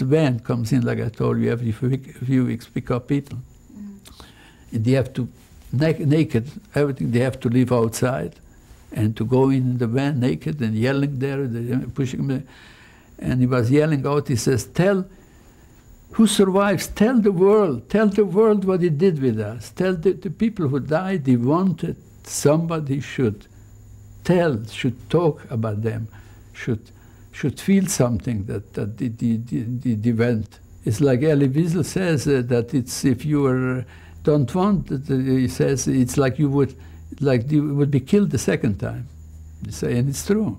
van comes in, like I told you, every few weeks, pick up people. Mm. They have to, naked, everything, they have to live outside and to go in the van naked and yelling there, pushing them. And he was yelling out, he says, tell who survives, tell the world, tell the world what he did with us. Tell the, the people who died, he wanted somebody should tell, should talk about them, should should feel something that, that the, the, the, the event. It's like Elie Wiesel says uh, that it's if you are, don't want, uh, he says it's like you would, like you would be killed the second time. Say, and it's true.